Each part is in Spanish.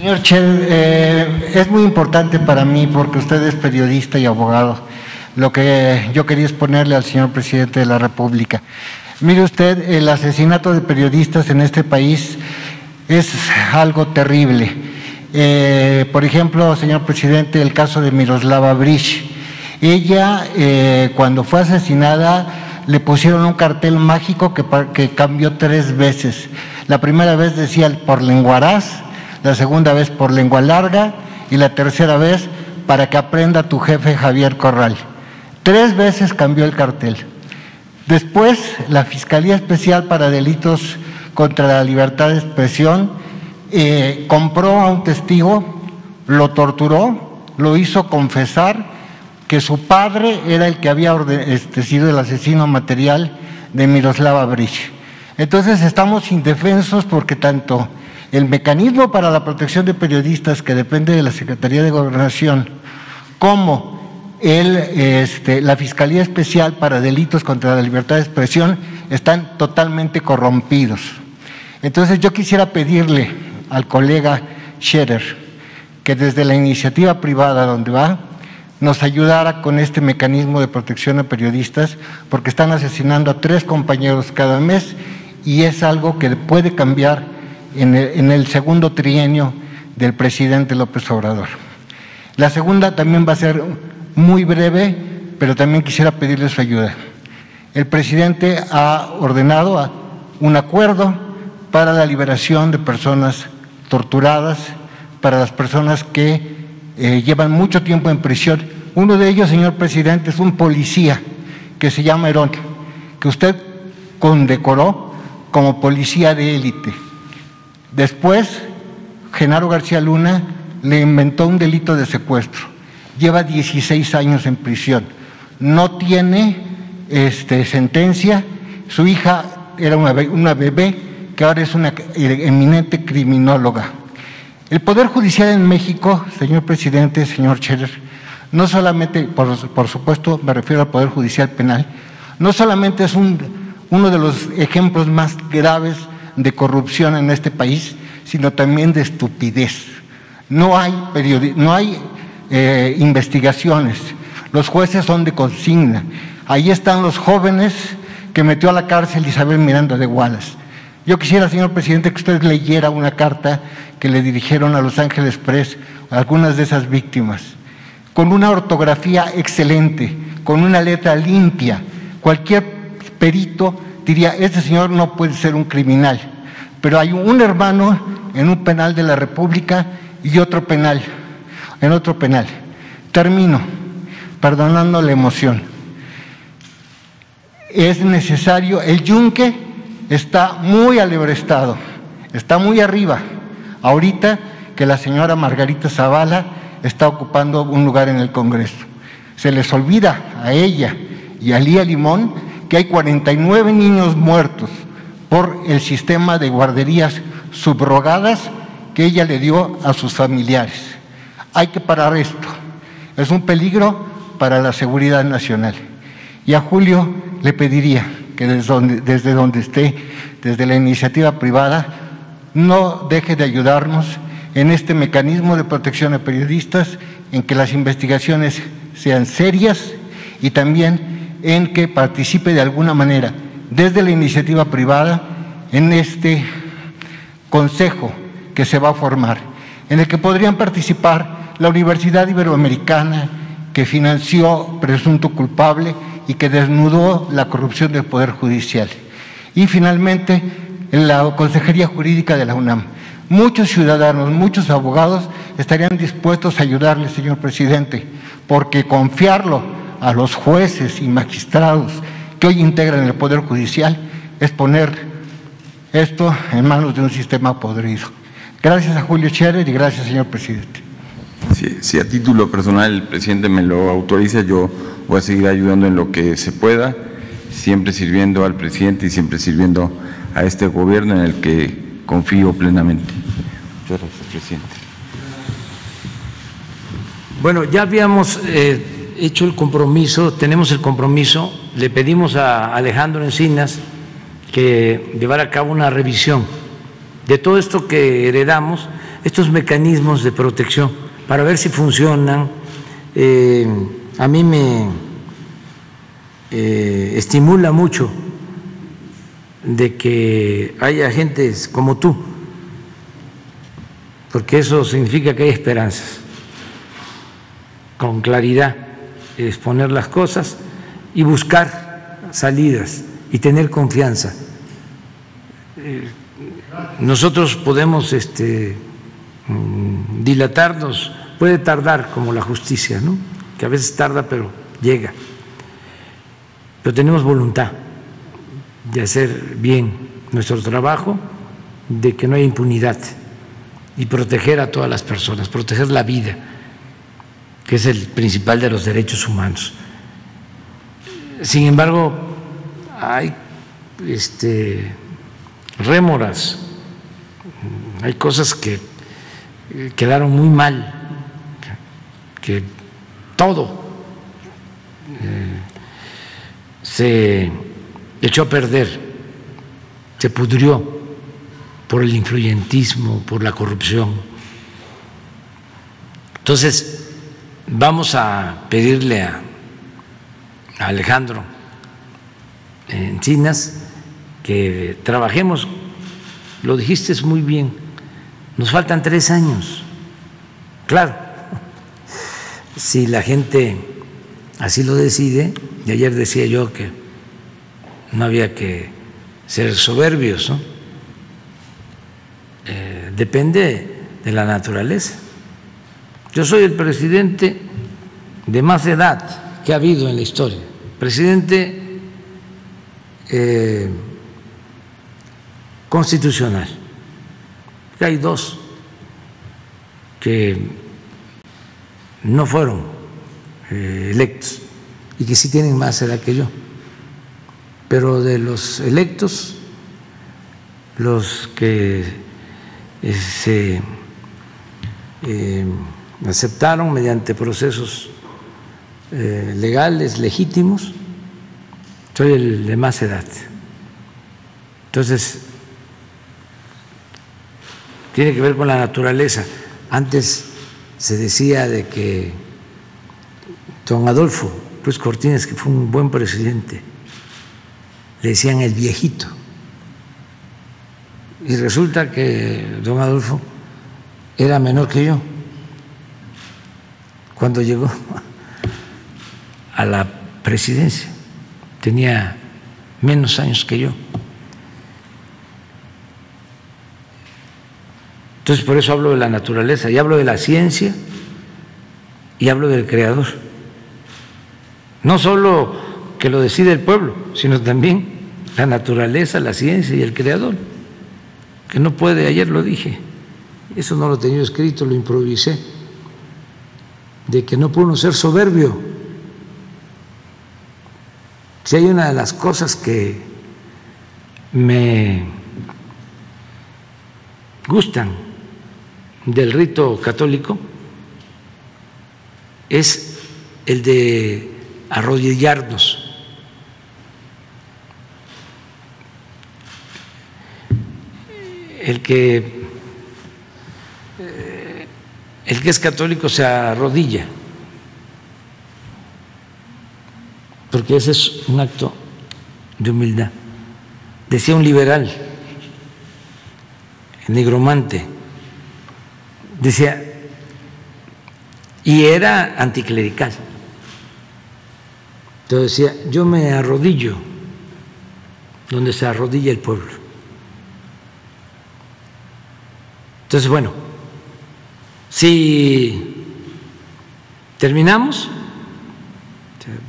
Señor Chel, eh, es muy importante para mí porque usted es periodista y abogado. Lo que yo quería exponerle al señor presidente de la República. Mire usted, el asesinato de periodistas en este país es algo terrible. Eh, por ejemplo, señor presidente, el caso de Miroslava Brich. Ella, eh, cuando fue asesinada, le pusieron un cartel mágico que, que cambió tres veces. La primera vez decía por lenguaraz, la segunda vez por lengua larga y la tercera vez para que aprenda tu jefe Javier Corral. Tres veces cambió el cartel. Después, la Fiscalía Especial para Delitos contra la Libertad de Expresión eh, compró a un testigo, lo torturó, lo hizo confesar que su padre era el que había este, sido el asesino material de Miroslava Brich. Entonces estamos indefensos porque tanto el mecanismo para la protección de periodistas que depende de la Secretaría de Gobernación como el, este, la Fiscalía Especial para Delitos contra la Libertad de Expresión están totalmente corrompidos. Entonces yo quisiera pedirle al colega Scherer que desde la iniciativa privada donde va nos ayudara con este mecanismo de protección a periodistas porque están asesinando a tres compañeros cada mes y es algo que puede cambiar en el, segundo trienio del presidente López Obrador. La segunda también va a ser muy breve, pero también quisiera pedirle su ayuda. El presidente ha ordenado un acuerdo para la liberación de personas torturadas, para las personas que eh, llevan mucho tiempo en prisión. Uno de ellos, señor presidente, es un policía que se llama Herón, que usted condecoró como policía de élite. Después, Genaro García Luna le inventó un delito de secuestro. Lleva 16 años en prisión, no tiene este, sentencia, su hija era una, bebé que ahora es una eminente criminóloga. El Poder Judicial en México, señor presidente, señor Scherer, no solamente, por, por, supuesto, me refiero al Poder Judicial Penal, no solamente es un, uno de los ejemplos más graves de corrupción en este país, sino también de estupidez. No hay, no hay eh, investigaciones. Los jueces son de consigna. Ahí están los jóvenes que metió a la cárcel Isabel Miranda de Wallace. Yo quisiera, señor presidente, que usted leyera una carta que le dirigieron a Los Ángeles Press algunas de esas víctimas, con una ortografía excelente, con una letra limpia. Cualquier perito diría, este señor no puede ser un criminal, pero hay un hermano en un penal de la República y otro penal en otro penal. Termino, perdonando la emoción. Es necesario, el yunque está muy alebrestado, está muy arriba. Ahorita que la señora Margarita Zavala está ocupando un lugar en el Congreso. Se les olvida a ella y a Lía Limón que hay 49 niños muertos por el sistema de guarderías subrogadas que ella le dio a sus familiares. Hay que parar esto. Es un peligro para la seguridad nacional. Y a Julio le pediría que desde donde, esté, desde la iniciativa privada, no deje de ayudarnos en este mecanismo de protección a periodistas, en que las investigaciones sean serias y también en que participe de alguna manera desde la iniciativa privada en este consejo que se va a formar, en el que podrían participar la Universidad Iberoamericana, que financió presunto culpable y que desnudó la corrupción del Poder Judicial. Y finalmente, la Consejería Jurídica de la UNAM. Muchos ciudadanos, muchos abogados estarían dispuestos a ayudarle, señor presidente, porque confiarlo a los jueces y magistrados que hoy integran el Poder Judicial es poner esto en manos de un sistema podrido. Gracias a Julio Scherer y gracias, señor presidente. Si, a título personal el presidente me lo autoriza, yo voy a seguir ayudando en lo que se pueda, siempre sirviendo al presidente y siempre sirviendo a este gobierno en el que confío plenamente. Muchas gracias, presidente. Bueno, ya habíamos eh, hecho el compromiso, tenemos el compromiso, le pedimos a Alejandro Encinas que llevara a cabo una revisión de todo esto que heredamos estos mecanismos de protección para ver si funcionan. Eh, a mí me eh, estimula mucho de que haya gentes como tú, porque eso significa que hay esperanzas, con claridad, exponer las cosas y buscar salidas y tener confianza. Eh, nosotros podemos este, mm, dilatarnos, puede tardar como la justicia, ¿no? que a veces tarda pero llega, pero tenemos voluntad de hacer bien nuestro trabajo, de que no haya impunidad y proteger a todas las personas, proteger la vida, que es el principal de los derechos humanos. Sin embargo, hay este, rémoras, hay cosas que quedaron muy mal, que todo eh, se echó a perder, se pudrió por el influyentismo, por la corrupción. Entonces, vamos a pedirle a, Alejandro Encinas que trabajemos, lo dijiste muy bien, nos faltan tres años, claro, si la gente así lo decide, y ayer decía yo que no había que ser soberbios, eh, depende de la naturaleza. Yo soy el presidente de más edad que ha habido en la historia, presidente eh, constitucional. Hay dos que no fueron eh, electos y que sí tienen más edad que yo pero de los electos, los que eh, se eh, aceptaron mediante procesos eh, legales, legítimos, soy el de más edad. Entonces, tiene que ver con la naturaleza. Antes se decía de que don Adolfo Ruiz Cortines, que fue un buen presidente, le decían el viejito. Y resulta que don Adolfo era menor que yo cuando llegó a la presidencia. Tenía menos años que yo. Entonces por eso hablo de la naturaleza y hablo de la ciencia y hablo del creador. No solo que lo decide el pueblo, sino también la naturaleza, la ciencia y el creador, que no puede, ayer lo dije, eso no lo tenía escrito, lo improvisé, de que no puede uno ser soberbio. Si hay una de las cosas que me gustan del rito católico es el de arrodillarnos. El que, eh, el que es católico se arrodilla, porque ese es un acto de humildad. Decía un liberal, el nigromante, decía, y era anticlerical. Entonces decía, yo me arrodillo donde se arrodilla el pueblo. Entonces, bueno, si terminamos,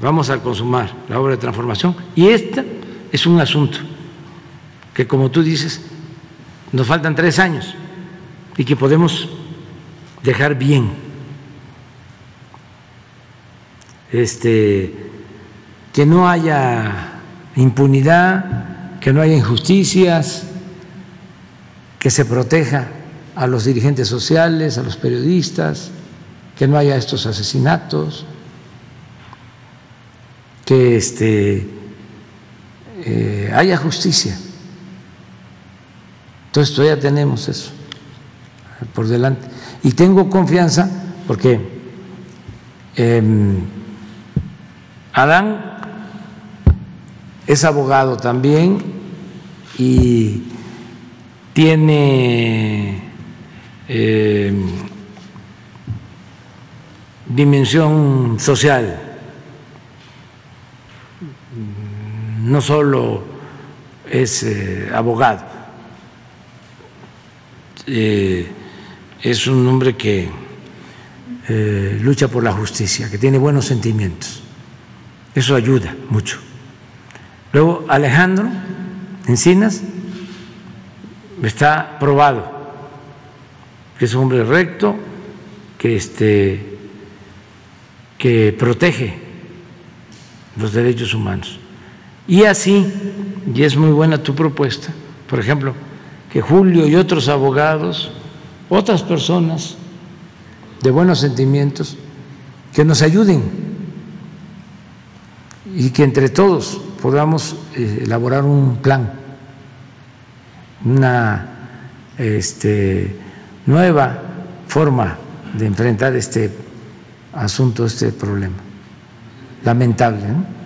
vamos a consumar la obra de transformación y este es un asunto que, como tú dices, nos faltan tres años y que podemos dejar bien. Este, que no haya impunidad, que no haya injusticias, que se proteja a los dirigentes sociales, a los periodistas, que no haya estos asesinatos, que este, eh, haya justicia. Entonces todavía tenemos eso. por delante. Y tengo confianza porque em, Adán es abogado también y tiene em, dimensión social, no solo es eh, abogado, eh, es un hombre que eh, lucha por la justicia, que tiene buenos sentimientos. Eso ayuda mucho. Luego Alejandro Encinas está probado que es un hombre recto, que este que protege los derechos humanos. Y así, y es muy buena tu propuesta, por ejemplo, que Julio y otros abogados, otras personas de buenos sentimientos, que nos ayuden y que entre todos podamos eh, elaborar un plan, una este, nueva forma de enfrentar este asunto, este problema. Lamentable, ¿no?